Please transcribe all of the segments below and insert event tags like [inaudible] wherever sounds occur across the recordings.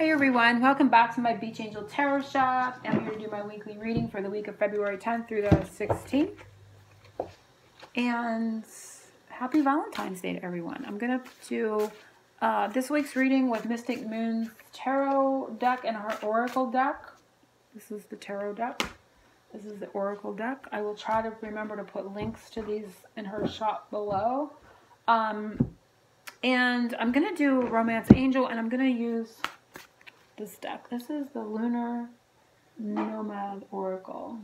Hey everyone, welcome back to my Beach Angel Tarot Shop. I'm here to do my weekly reading for the week of February 10th through the 16th. And happy Valentine's Day to everyone. I'm going to do uh, this week's reading with Mystic Moon's tarot deck and her oracle deck. This is the tarot deck. This is the oracle deck. I will try to remember to put links to these in her shop below. Um, and I'm going to do Romance Angel and I'm going to use this deck. This is the Lunar Nomad Oracle,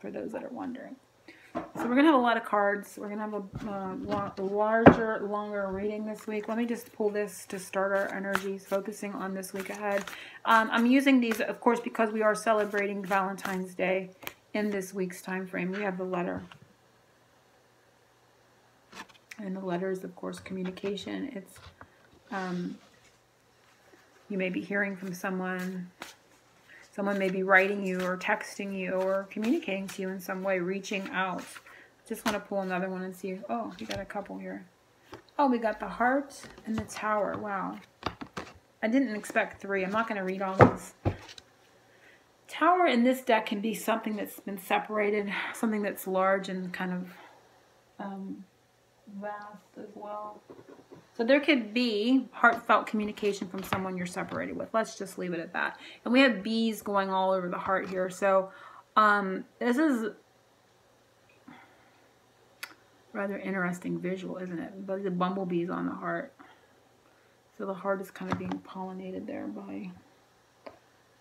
for those that are wondering. So we're going to have a lot of cards. We're going to have a, uh, larger, longer reading this week. Let me just pull this to start our energies, focusing on this week ahead. Um, I'm using these, of course, because we are celebrating Valentine's Day in this week's time frame. We have the letter. And the letter is, of course, communication. It's um, you may be hearing from someone. Someone may be writing you or texting you or communicating to you in some way, reaching out. Just want to pull another one and see. Oh, we got a couple here. Oh, we got the heart and the tower. Wow. I didn't expect three. I'm not going to read all these. Tower in this deck can be something that's been separated, something that's large and kind of um, vast as well. So there could be heartfelt communication from someone you're separated with. Let's just leave it at that. And we have bees going all over the heart here. So um, this is rather interesting visual, isn't it? But the bumblebees on the heart. So the heart is kind of being pollinated there by...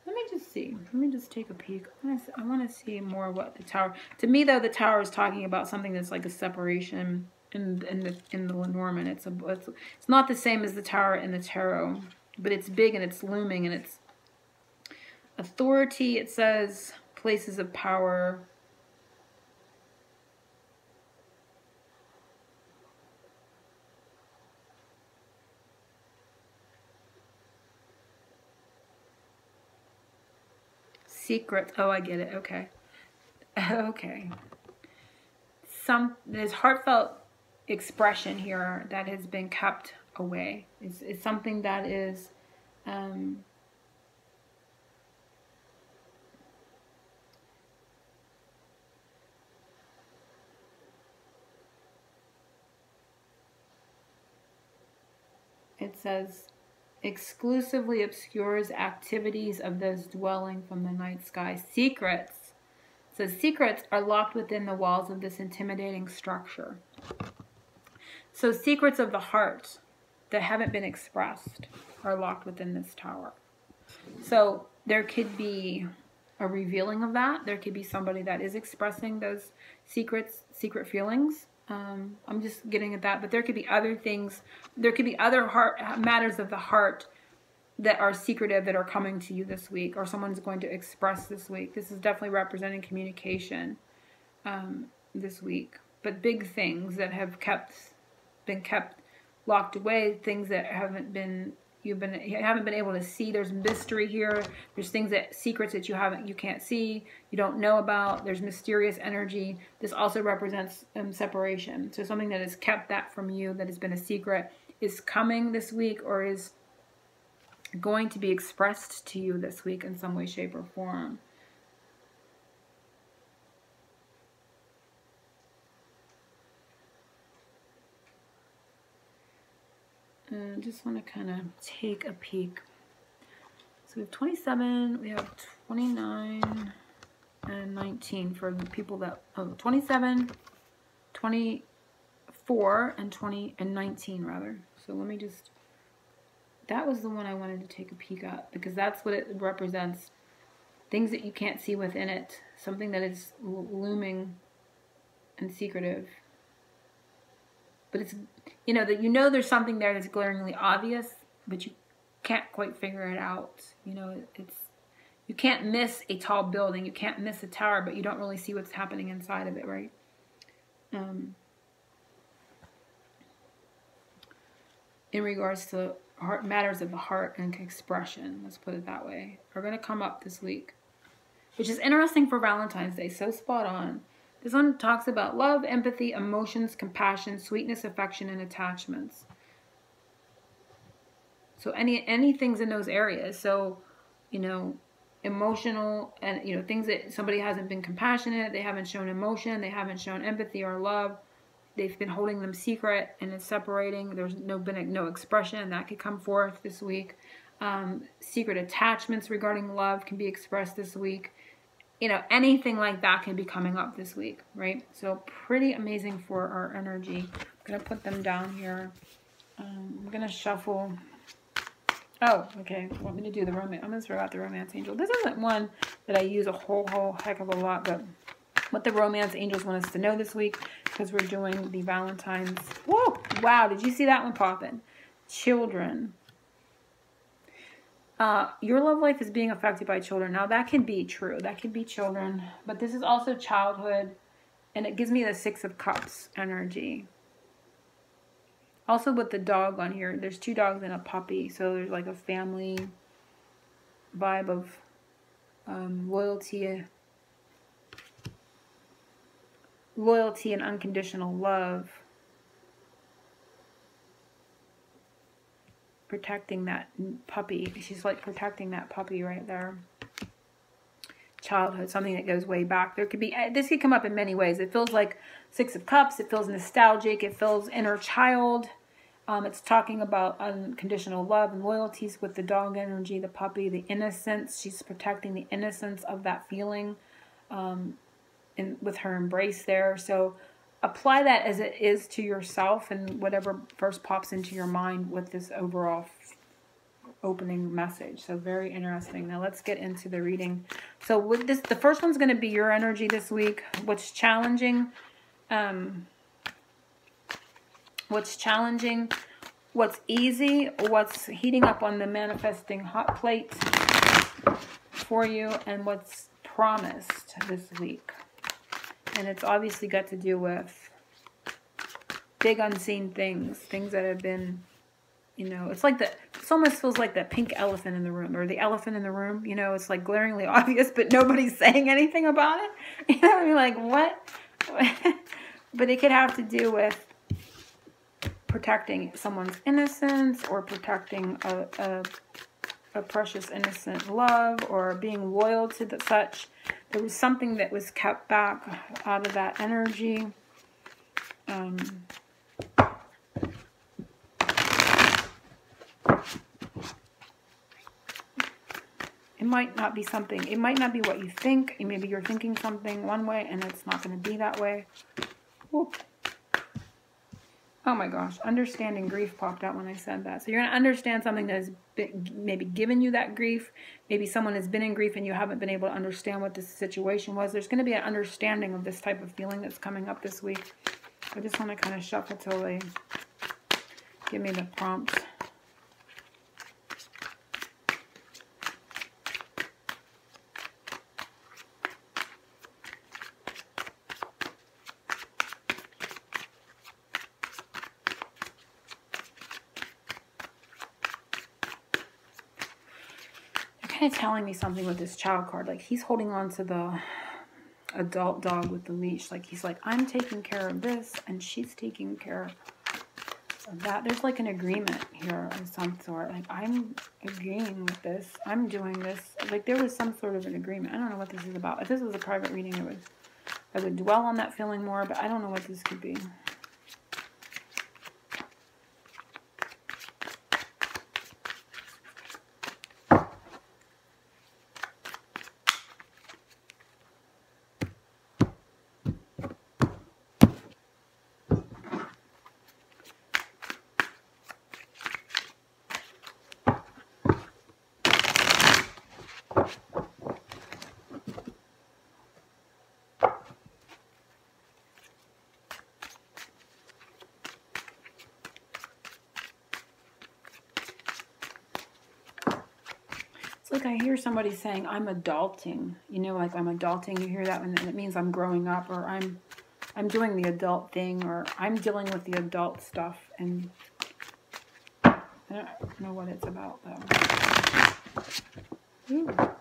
Let me just see. Let me just take a peek. I want to see more what the tower... To me, though, the tower is talking about something that's like a separation in in the in the Lenormand. It's a it's, it's not the same as the tower in the tarot, but it's big and it's looming and it's authority. It says places of power. Secret. Oh, I get it. Okay. [laughs] Okay. Some there's heartfelt expression here that has been kept away. It's, it's something that is um, it says exclusively obscures activities of those dwelling from the night sky. Secrets. Says secrets are locked within the walls of this intimidating structure. So secrets of the heart that haven't been expressed are locked within this tower. So there could be a revealing of that. There could be somebody that is expressing those secrets, secret feelings. Um, I'm just getting at that, but there could be other things. There could be other heart matters of the heart that are secretive that are coming to you this week, or someone's going to express this week. This is definitely representing communication um, this week, but big things that have kept been kept locked away, things that haven't been you've been you haven't been able to see. There's mystery here. There's things that secrets that you haven't you can't see, you don't know about. There's mysterious energy. This also represents um, separation. So something that has kept that from you that has been a secret is coming this week or is going to be expressed to you this week in some way, shape, or form. I just want to kind of take a peek. So we have 27, we have 29, and 19 for the people that, oh, 27, 24, and 20, and 19 rather. So let me just, that was the one I wanted to take a peek at because that's what it represents. Things that you can't see within it. Something that is looming and secretive but it's you know that you know there's something there that's glaringly obvious but you can't quite figure it out. You know it's you can't miss a tall building you can't miss a tower but you don't really see what's happening inside of it right? Um, in regards to heart matters of the heart and expression let's put it that way are going to come up this week which is interesting for valentine's day so spot on this one talks about love, empathy, emotions, compassion, sweetness, affection, and attachments. So any anything's in those areas. So, you know, emotional and you know things that somebody hasn't been compassionate, they haven't shown emotion, they haven't shown empathy or love. They've been holding them secret and it's separating. There's no been no expression that could come forth this week. Um, secret attachments regarding love can be expressed this week. You know, anything like that can be coming up this week, right? So pretty amazing for our energy. I'm gonna put them down here. Um, I'm gonna shuffle Oh, okay. Want me to do the romance? I'm going to throw out the romance angel. This isn't one that I use a whole, whole heck of a lot, but what the romance angels want us to know this week because we're doing the Valentine's. Whoa! Wow, did you see that one popping? Children. Uh, your love life is being affected by children. Now, that can be true. That can be children. But this is also childhood. And it gives me the Six of Cups energy. Also with the dog on here, there's two dogs and a puppy. So there's like a family vibe of um, loyalty, loyalty and unconditional love. Protecting that puppy. She's like protecting that puppy right there childhood, something that goes way back. There could be, eh, this could come up in many ways. It feels like Six of Cups. It feels nostalgic. It feels inner child. Um, it's talking about unconditional love and loyalties with the dog energy, the puppy, the innocence. She's protecting the innocence of that feeling um, in, with her embrace there. So apply that as it is to yourself and whatever first pops into your mind with this overall opening message. So very interesting. Now let's get into the reading. So with this, the first one's going to be your energy this week. What's challenging? Um, what's challenging? What's easy? What's heating up on the manifesting hot plate for you? And what's promised this week? And it's obviously got to do with big unseen things, things that have been, you know, it's like the it almost feels like that pink elephant in the room or the elephant in the room. You know, it's like glaringly [laughs] obvious, but nobody's [laughs] saying anything about it. [laughs] You know, I mean, like what? but it could have to do with protecting someone's innocence or protecting a, a, a precious innocent love or being loyal to the, such. There was something that was kept back out of that energy. Um, It might not be something, it might not be what you think. Maybe you're thinking something one way and it's not going to be that way. Oh my gosh, understanding grief popped out when I said that. So you're going to understand something that has been, maybe given you that grief. Maybe someone has been in grief and you haven't been able to understand what this situation was. There's going to be an understanding of this type of feeling that's coming up this week. I just want to kind of shuffle till they give me the prompts. Telling me something with this child card. Like he's holding on to the adult dog with the leash. Like he's like, I'm taking care of this and she's taking care of that. There's like an agreement here of some sort. Like I'm agreeing with this. I'm doing this. Like there was some sort of an agreement. I don't know what this is about. If this was a private reading, I would, I would dwell on that feeling more, but I don't know what this could be. Like I hear somebody saying, I'm adulting. You know, like I'm adulting. You hear that and it means I'm growing up or I'm I'm doing the adult thing or I'm dealing with the adult stuff and I don't know what it's about though. Ooh.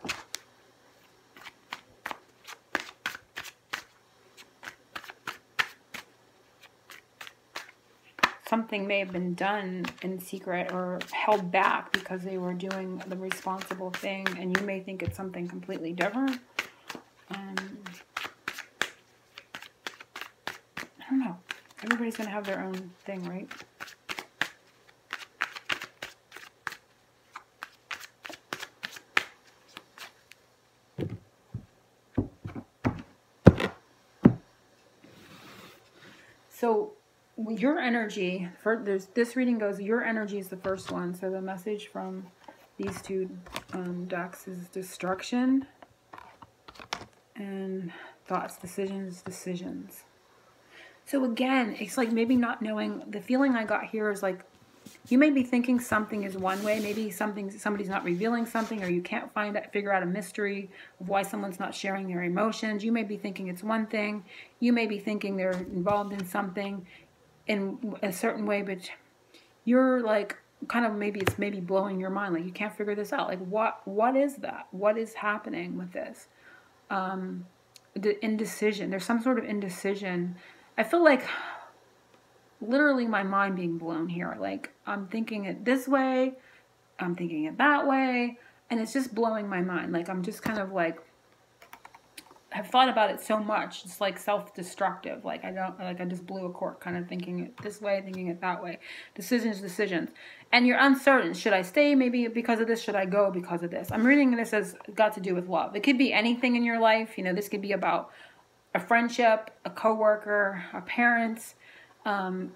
Something may have been done in secret or held back because they were doing the responsible thing, and you may think it's something completely different. Um, I don't know. Everybody's going to have their own thing, right? So your energy for there's this reading goes your energy is the first one. So the message from these two um, decks is destruction and thoughts, decisions, decisions. So again, it's like maybe not knowing the feeling I got here is like you may be thinking something is one way, maybe something somebody's not revealing something, or you can't find out, figure out a mystery of why someone's not sharing their emotions. You may be thinking it's one thing. You may be thinking they're involved in something in a certain way, but you're like kind of maybe it's maybe blowing your mind, like you can't figure this out. Like what what is that? What is happening with this? Um, the indecision. There's some sort of indecision. I feel like literally my mind being blown here. Like I'm thinking it this way, I'm thinking it that way, and it's just blowing my mind. Like I'm just kind of like have thought about it so much. It's like self-destructive. Like I don't like I just blew a cork kind of thinking it this way, thinking it that way. Decisions, decisions. And you're uncertain. Should I stay maybe because of this? Should I go because of this? I'm reading this as got to do with love. It could be anything in your life. You know, this could be about a friendship, a coworker, a parents, um,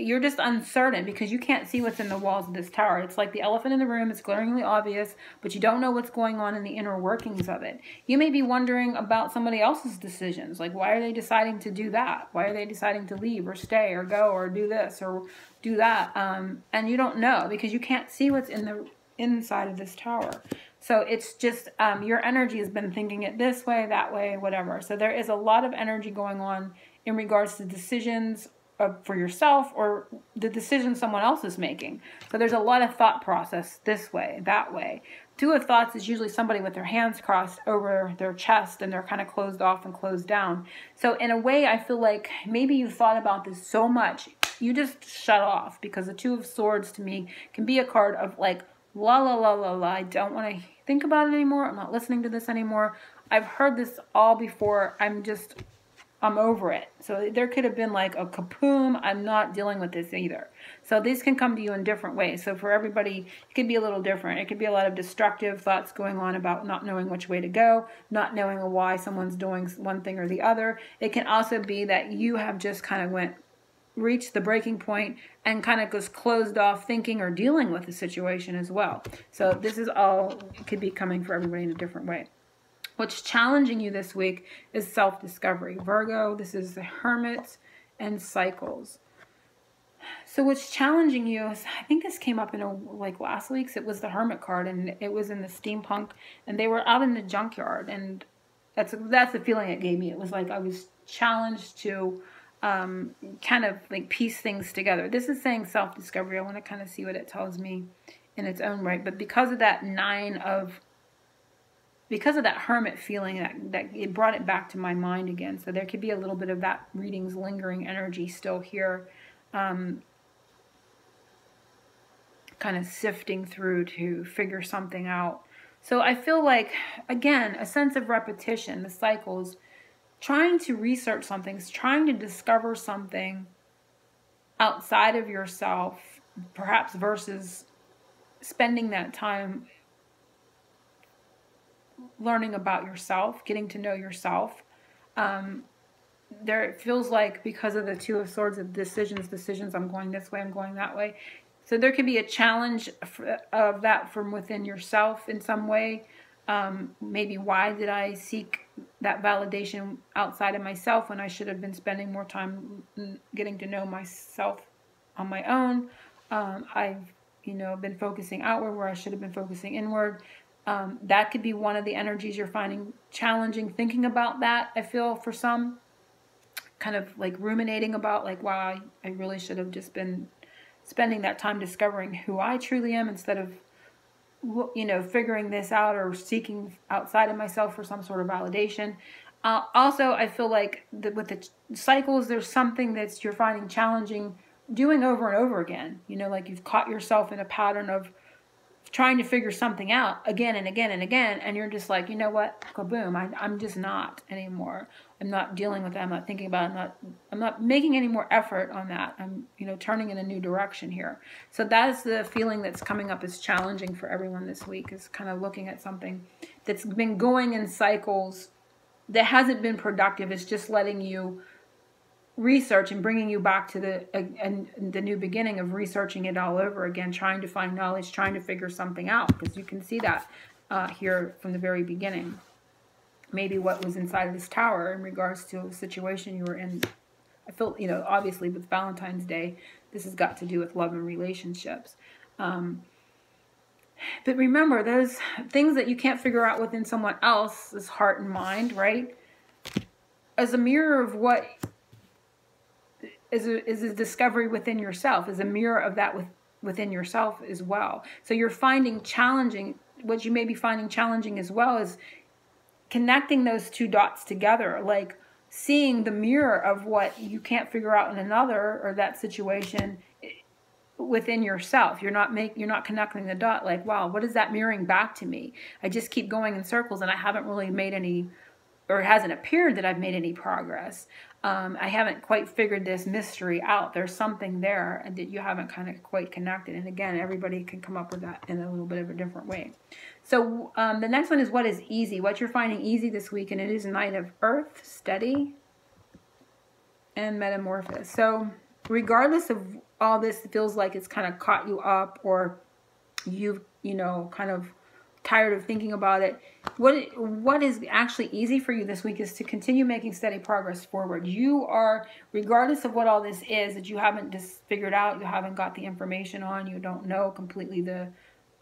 you're just uncertain because you can't see what's in the walls of this tower. It's like the elephant in the room. It's glaringly obvious, but you don't know what's going on in the inner workings of it. You may be wondering about somebody else's decisions. Like, why are they deciding to do that? Why are they deciding to leave or stay or go or do this or do that? Um, and you don't know because you can't see what's in the inside of this tower. So it's just um, your energy has been thinking it this way, that way, whatever. So there is a lot of energy going on in regards to decisions for yourself or the decision someone else is making. So there's a lot of thought process this way, that way. Two of thoughts is usually somebody with their hands crossed over their chest and they're kind of closed off and closed down. So in a way, I feel like maybe you thought about this so much, you just shut off because the Two of Swords to me can be a card of like, la la la la la, I don't want to think about it anymore. I'm not listening to this anymore. I've heard this all before. I'm just I'm over it. So there could have been like a kapoom, I'm not dealing with this either. So these can come to you in different ways. So for everybody, it could be a little different. It could be a lot of destructive thoughts going on about not knowing which way to go, not knowing why someone's doing one thing or the other. It can also be that you have just kind of went reached the breaking point and kind of just closed off thinking or dealing with the situation as well. So this is all could be coming for everybody in a different way. What's challenging you this week is self discovery. Virgo, this is the Hermit and Cycles. So what's challenging you is I think this came up in a like last week's it was the Hermit card and it was in the steampunk and they were out in the junkyard and that's that's the feeling it gave me. It was like I was challenged to um, kind of like piece things together. This is saying self discovery. I want to kind of see what it tells me in its own right. But because of that nine of because of that hermit feeling that, that it brought it back to my mind again. So there could be a little bit of that reading's lingering energy still here um, kind of sifting through to figure something out. So i feel like again a sense of repetition the cycles trying to research something trying to discover something outside of yourself perhaps versus spending that time learning about yourself, getting to know yourself. Um, there it feels like because of the two of swords of decisions, decisions, I'm going this way, I'm going that way. So there can be a challenge of that from within yourself in some way. Um, maybe why did I seek that validation outside of myself when I should have been spending more time getting to know myself on my own? Um, I've you know been focusing outward where I should have been focusing inward. Um, that could be one of the energies you're finding challenging thinking about that, I feel, for some. Kind of like ruminating about, like, wow, I, I really should have just been spending that time discovering who I truly am instead of, you know, figuring this out or seeking outside of myself for some sort of validation. Uh, also, I feel like the, with the cycles, there's something that you're finding challenging doing over and over again. You know, like you've caught yourself in a pattern of trying to figure something out again and again and again, and you're just like, you know what, kaboom! I, I'm just not anymore. I'm not dealing with that. I'm not thinking about. It. I'm not. I'm not making any more effort on that. I'm, you know, turning in a new direction here. So that is the feeling that's coming up as challenging for everyone this week. Is kind of looking at something that's been going in cycles that hasn't been productive. It's just letting you research and bringing you back to the and the new beginning of researching it all over again, trying to find knowledge, trying to figure something out because you can see that uh, here from the very beginning. Maybe what was inside this tower in regards to a situation you were in. I feel you know obviously with Valentine's Day, this has got to do with love and relationships. Um, but remember, those things that you can't figure out within someone else's heart and mind, right? As a mirror of what is a, is a discovery within yourself, is a mirror of that with, within yourself as well. So you're finding challenging, what you may be finding challenging as well is connecting those two dots together, like seeing the mirror of what you can't figure out in another or that situation within yourself. You're not make you're not connecting the dot like, wow, what is that mirroring back to me? I just keep going in circles and I haven't really made any or it hasn't appeared that I've made any progress. Um, I haven't quite figured this mystery out. There's something there that you haven't kind of quite connected. And again, everybody can come up with that in a little bit of a different way. So um, the next one is what is easy. What you're finding easy this week, and it is Knight of Earth, Steady, and Metamorphosis. So regardless of all this feels like it's kind of caught you up or you've, you know, kind of tired of thinking about it. What what is actually easy for you this week is to continue making steady progress forward. You are, regardless of what all this is that you haven't just figured out, you haven't got the information on, you don't know completely the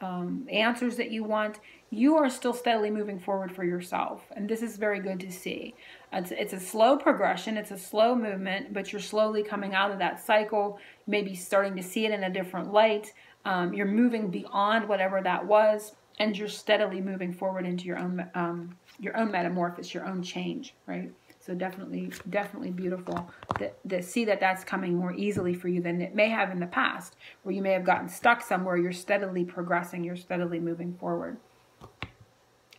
um, answers that you want, you are still steadily moving forward for yourself. And this is very good to see. It's, it's a slow progression, it's a slow movement, but you're slowly coming out of that cycle, maybe starting to see it in a different light. Um, you're moving beyond whatever that was and you're steadily moving forward into your own um, your own metamorphosis, your own change, right? So definitely, definitely beautiful to, to see that that's coming more easily for you than it may have in the past, where you may have gotten stuck somewhere. You're steadily progressing. You're steadily moving forward,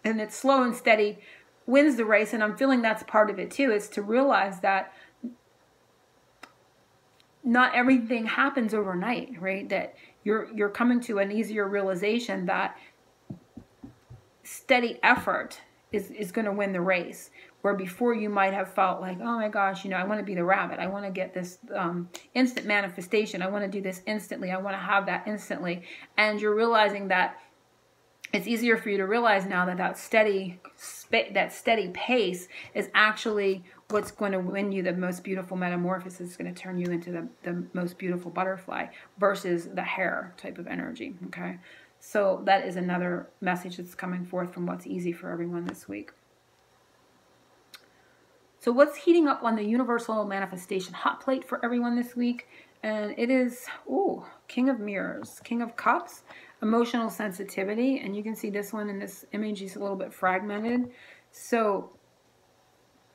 and it's slow and steady wins the race. And I'm feeling that's part of it too. Is to realize that not everything happens overnight, right? That you're you're coming to an easier realization that steady effort is, is going to win the race. Where before you might have felt like, oh my gosh, you know, I want to be the rabbit. I want to get this um, instant manifestation. I want to do this instantly. I want to have that instantly. And you're realizing that it's easier for you to realize now that that steady that steady pace is actually what's going to win you the most beautiful metamorphosis is going to turn you into the, the most beautiful butterfly versus the hare type of energy okay so that is another message that's coming forth from what's easy for everyone this week. So what's heating up on the universal manifestation hot plate for everyone this week? And it is, ooh, King of Mirrors, King of Cups, emotional sensitivity. And you can see this one in this image is a little bit fragmented. So,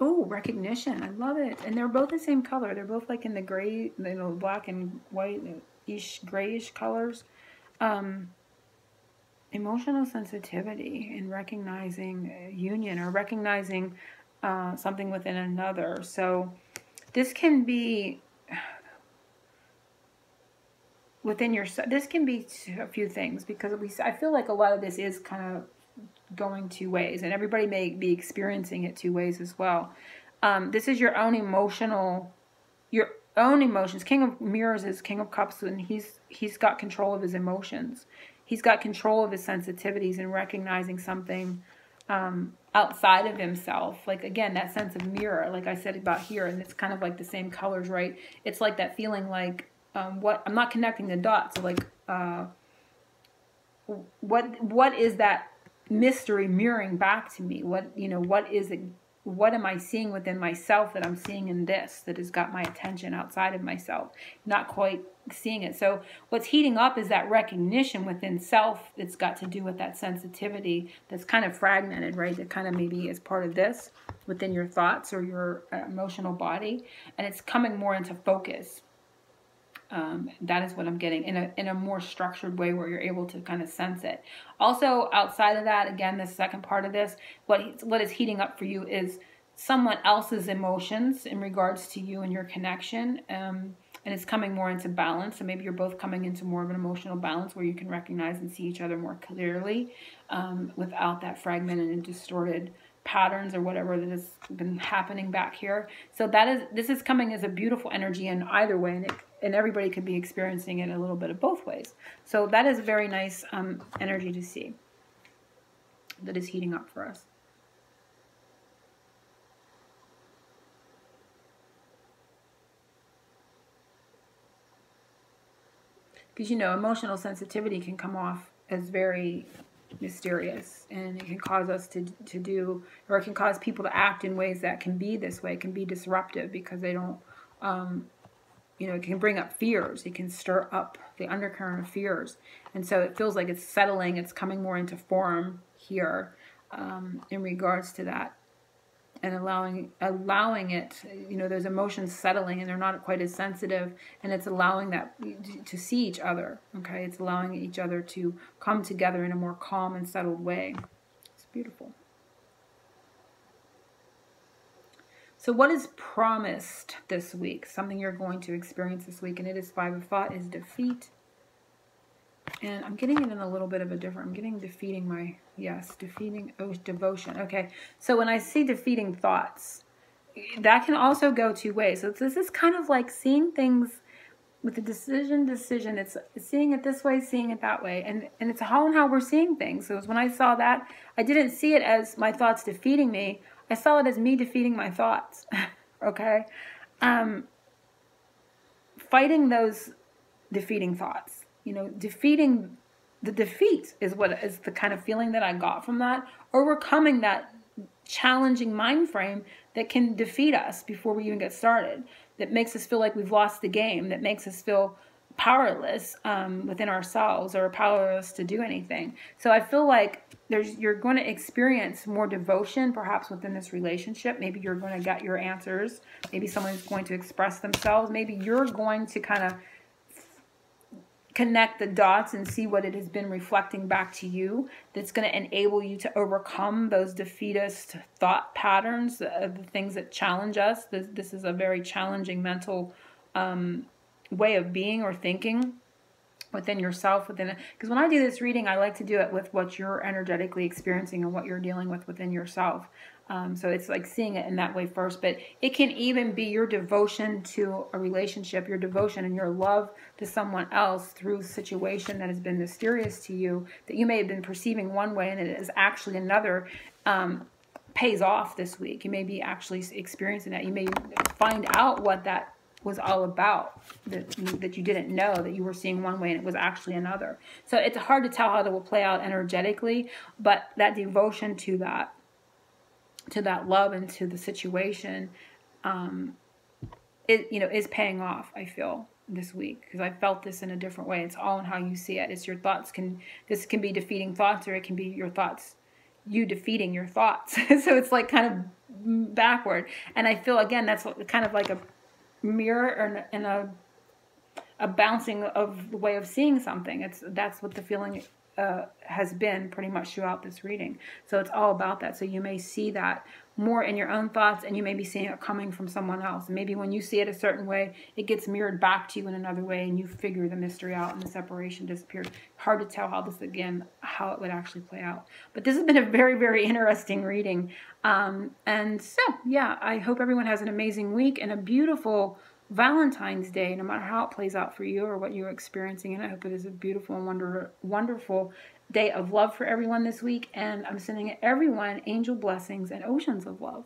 ooh, recognition. I love it. And they're both the same color. They're both like in the gray, you know, black and white-ish, grayish colors. Um, emotional sensitivity in recognizing union or recognizing uh, something within another. So this can be [sighs] within your this can be a few things because we I feel like a lot of this is kind of going two ways and everybody may be experiencing it two ways as well. Um, this is your own emotional your own emotions. King of Mirrors is King of Cups and he's he's got control of his emotions he's got control of his sensitivities and recognizing something um, outside of himself. Like again, that sense of mirror, like I said about here, and it's kind of like the same colors, right? It's like that feeling like um, what I'm not connecting the dots. Like, uh, what what is that mystery mirroring back to me? What you know? What is it? What am I seeing within myself that I'm seeing in this that has got my attention outside of myself? Not quite seeing it. So what's heating up is that recognition within self that's got to do with that sensitivity that's kind of fragmented, right? That kind of maybe is part of this within your thoughts or your uh, emotional body. And it's coming more into focus. Um, that is what I'm getting in a in a more structured way where you're able to kind of sense it. Also, outside of that, again, the second part of this, what what is heating up for you is someone else's emotions in regards to you and your connection. Um, and it's coming more into balance. So maybe you're both coming into more of an emotional balance where you can recognize and see each other more clearly um, without that fragmented and distorted patterns or whatever that has been happening back here. So that is this is coming as a beautiful energy in either way, and it, and everybody could be experiencing it a little bit of both ways. So that is a very nice um, energy to see that is heating up for us. because you know emotional sensitivity can come off as very mysterious and it can cause us to to do or it can cause people to act in ways that can be this way can be disruptive because they don't um, you know it can bring up fears. It can stir up the undercurrent of fears. And so it feels like it's settling. It's coming more into form here um, in regards to that and allowing allowing it you know those emotions settling and they're not quite as sensitive. And it's allowing that to see each other okay? It's allowing each other to come together in a more calm and settled way. It's beautiful so what is promised this week something you're going to experience this week and it is five of thought is defeat and I'm getting it in a little bit of a different, I'm getting defeating my, yes, defeating, oh, devotion. Okay, so when I see defeating thoughts, that can also go two ways. So this is kind of like seeing things with the decision, decision. It's seeing it this way, seeing it that way. And, and it's how and how we're seeing things. So when I saw that, I didn't see it as my thoughts defeating me. I saw it as me defeating my thoughts. [laughs] okay? Um, fighting those defeating thoughts you know, defeating the defeat is what is the kind of feeling that I got from that. Overcoming that challenging mind frame that can defeat us before we even get started, that makes us feel like we've lost the game, that makes us feel powerless um, within ourselves or powerless to do anything. So I feel like there's you're going to experience more devotion perhaps within this relationship. Maybe you're going to get your answers. Maybe someone's going to express themselves. Maybe you're going to kind of connect the dots and see what it has been reflecting back to you that's going to enable you to overcome those defeatist thought patterns of the things that challenge us this, this is a very challenging mental um, way of being or thinking within yourself within it because when i do this reading i like to do it with what you're energetically experiencing and what you're dealing with within yourself um, so it's like seeing it in that way first, but it can even be your devotion to a relationship, your devotion and your love to someone else through a situation that has been mysterious to you that you may have been perceiving one way and it is actually another. Um, pays off this week. You may be actually experiencing that. You may find out what that was all about that, that you didn't know that you were seeing one way and it was actually another. So it's hard to tell how that will play out energetically, but that devotion to that to that love and to the situation um, it you know is paying off i feel this week because i felt this in a different way. It's all in how you see it. It's your thoughts can this can be defeating thoughts or it can be your thoughts you defeating your thoughts. [laughs] So it's like kind of backward and i feel again that's kind of like a mirror and a a bouncing of the way of seeing something it's that's what the feeling uh, has been pretty much throughout this reading. So it's all about that. So you may see that more in your own thoughts and you may be seeing it coming from someone else. And maybe when you see it a certain way, it gets mirrored back to you in another way and you figure the mystery out and the separation disappears. Hard to tell how this, again, how it would actually play out. But this has been a very, very interesting reading. Um, and so, yeah, I hope everyone has an amazing week and a beautiful Valentine's Day, no matter how it plays out for you or what you're experiencing. And I hope it is a beautiful and wonder, wonderful day of love for everyone this week. And I'm sending everyone angel blessings and oceans of love.